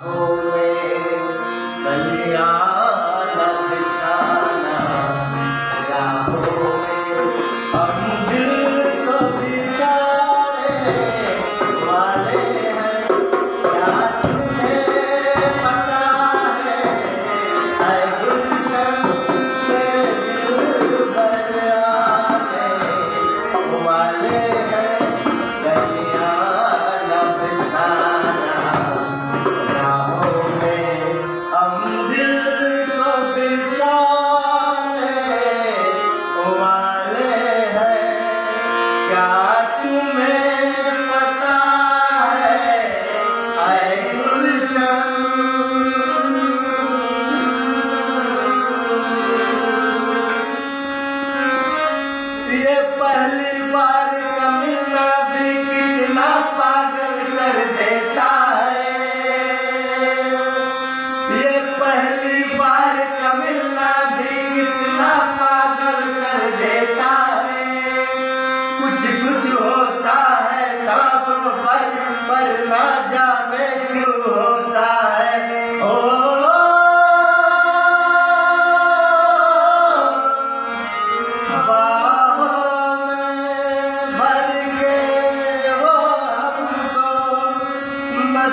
Oh, dear.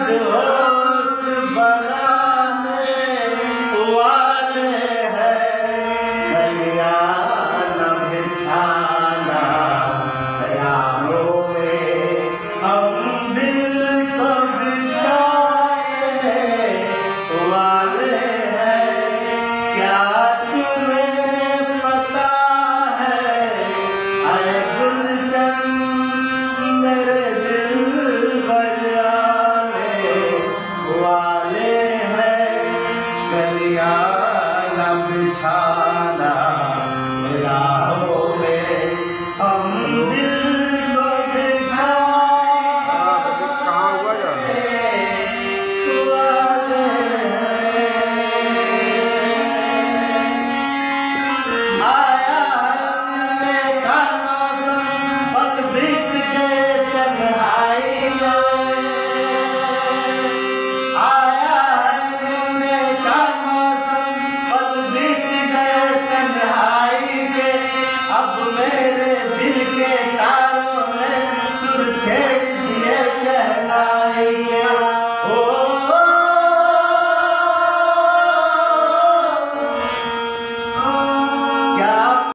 कल्याण बिछाना मेरा हो